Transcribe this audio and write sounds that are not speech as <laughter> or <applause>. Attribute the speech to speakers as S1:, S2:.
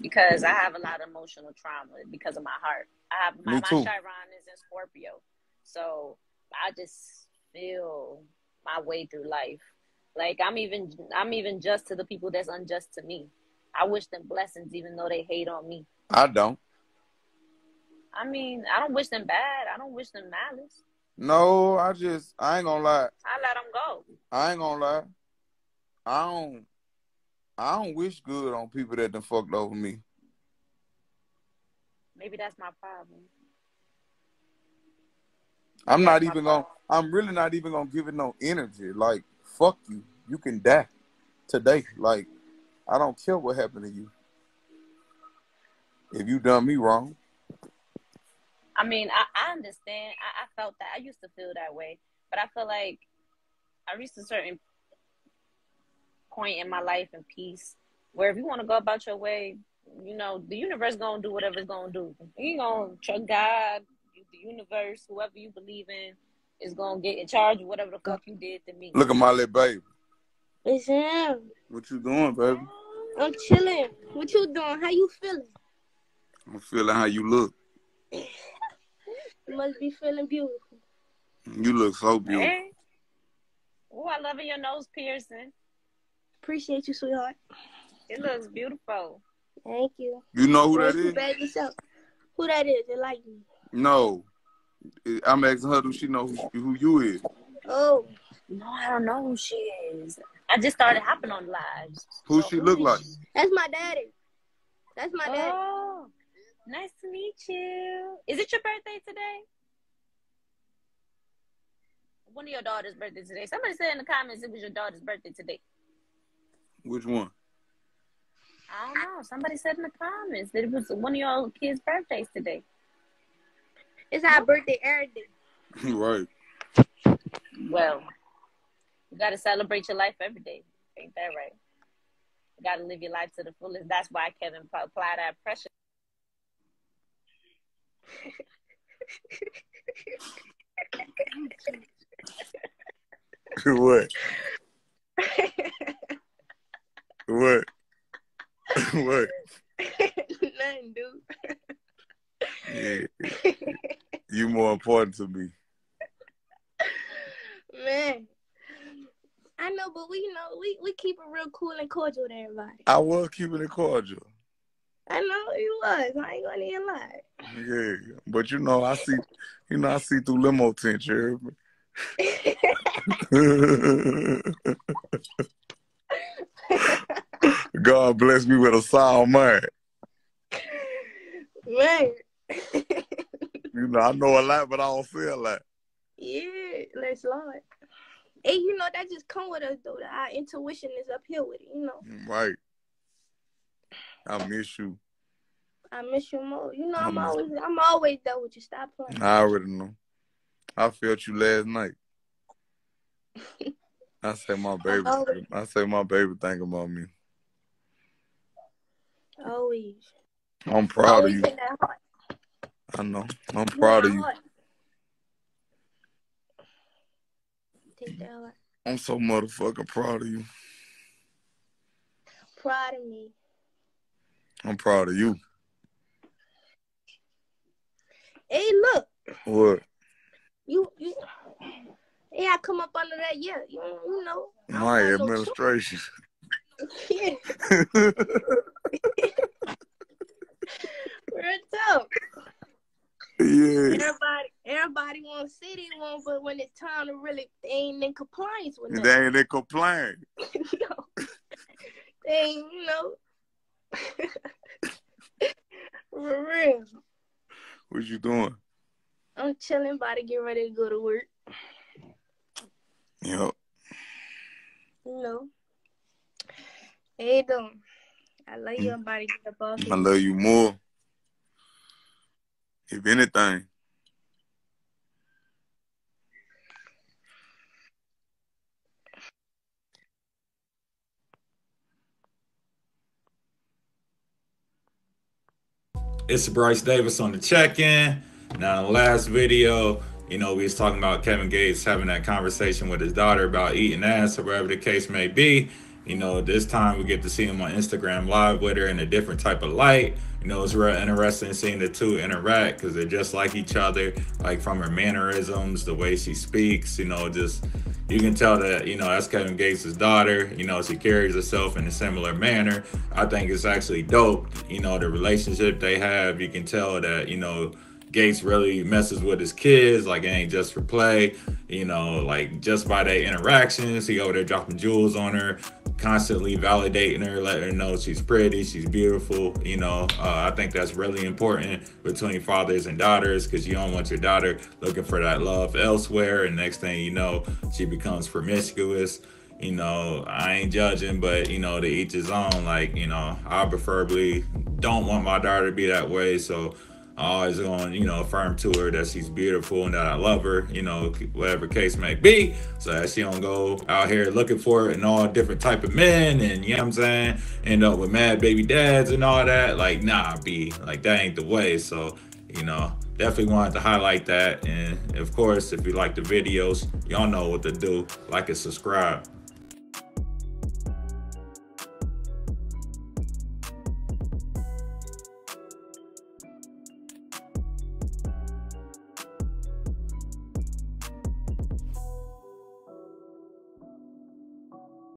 S1: because I have a lot of emotional trauma because of my heart. I have my, my. Chiron is in Scorpio, so I just feel my way through life. Like I'm even I'm even just to the people that's unjust to me. I wish them blessings even though they hate on me.
S2: I don't.
S1: I mean, I don't wish them bad. I don't wish them malice.
S2: No, I just I ain't gonna lie.
S1: I let them go.
S2: I ain't gonna lie. I don't. I don't wish good on people that done fucked over me.
S1: Maybe that's my problem.
S2: I'm not even gonna. I'm really not even gonna give it no energy. Like fuck you. You can die today. Like I don't care what happened to you. If you done me wrong,
S1: I mean, I, I understand. I, I felt that. I used to feel that way. But I feel like I reached a certain point in my life and peace where if you want to go about your way, you know, the universe going to do whatever it's going to do. You going to trust God, the universe, whoever you believe in is going to get in charge of whatever the fuck you did to me.
S2: look at my little baby.
S3: It's him.
S2: What you doing, baby?
S3: I'm chilling. What you doing? How you feeling?
S2: I'm feeling how you look.
S3: You must be feeling beautiful.
S2: You look so beautiful.
S1: Hey. Oh, I love your nose piercing.
S3: Appreciate you, sweetheart.
S1: It looks beautiful.
S3: Thank you.
S2: You know who that
S3: Thank you,
S2: is?
S3: baby. yourself. Who that is? It like me.
S2: No. I'm asking her, do she know who, who you is?
S3: Oh,
S1: No, I don't know who she is. I just started hopping on the lives.
S2: Who
S1: So
S2: she look like?
S1: she?
S3: that's my daddy. That's my daddy.
S1: Oh, nice to meet you. Is it your birthday today? One of your daughter's birthday today. Somebody said in the comments it was your daughter's birthday today.
S2: Which one?
S1: I don't know. Somebody said in the comments that it was one of your kids' birthdays today.
S3: It's our birthday every day. <laughs>
S2: right.
S1: Well, you got to celebrate your life every day. Ain't that right? You got to live your life to the fullest. That's why Kevin p- apply that pressure. <laughs>
S2: what? What? <laughs> what? <laughs>
S3: Nothing, dude.
S2: Yeah. You more important to me.
S3: Man. I know, but we know we, we keep it real cool and cordial with everybody.
S2: I was keeping it cordial.
S3: I know you was. I ain't gonna even lie.
S2: Yeah. But you know, I see you know, I see through limo tent, you? <laughs> God bless me with a sound mind. <laughs>
S3: Man.
S2: You know, I know a lot, but I don't say a lot.
S3: yeah, let's Lord. And you know that just come with us though. Our intuition is up here with it, you know.
S2: Right. I miss you.
S3: I miss you more. You know I'm
S2: Mhm.
S3: always I'm always there with you. Stop playing.
S2: I already know. I felt you last night. <laughs> I say my baby. I say my baby think about me.
S3: Always.
S2: I'm proud of you.
S3: in that heart.
S2: I know. I'm proud of you.
S3: Take that heart.
S2: I'm so motherfucking proud of you.
S3: Proud of me.
S2: I'm proud of you.
S3: Hey, look,
S2: What?
S3: you you. Yeah, I come up under that. Yeah, you you know.
S2: My
S3: got no
S2: administration. <laughs>
S3: Yeah, <laughs> real tough.
S2: yeah.
S3: Everybody, everybody want to but when it's time to really, they ain't in compliance with that.
S2: They ain't in compliance. <laughs>
S3: no, they ain't, you know. <laughs> For real,
S2: What you doing?
S3: I'm chilling, about to get ready to go to work.
S2: Yep.
S3: You know. Hey, though. I love you. Mm. I'm about to get up off
S2: I love you more. If anything.
S4: It's Brice Davis on the check-in. Now, in the last video, you know, we was talking about Kevin Gates having that conversation with his daughter about eating ass or whatever the case may be. You know, this time we get to see him on Instagram live with her in a different type of light. You know, it's real interesting seeing the two interact because they're just like each other, like from her mannerisms, the way she speaks, you know, just you can tell that, you know, that's Kevin Gates' daughter, you know, she carries herself in a similar manner. I think it's actually dope, you know, the relationship they have. You can tell that, you know, Gates really messes with his kids, like it ain't just for play, you know, like just by their interactions, he over there dropping jewels on her, constantly validating her, letting her know she's pretty, she's beautiful. You know, uh, I think that's really important between fathers and daughters because you don't want your daughter looking for that love elsewhere. And next thing you know, she becomes promiscuous. You know, I ain't judging, but you know, to each his own. Like, you know, I preferably don't want my daughter to be that way. So always going, you know, affirm to her that she's beautiful and that I love her, you know, whatever case may be. So that she don't go out here looking for it and all different type of men and you know what I'm saying, end up with mad baby dads and all that. Like, nah, be like that ain't the way. So, you know, definitely wanted to highlight that. And of course, if you like the videos, y'all know what to do. Like and subscribe.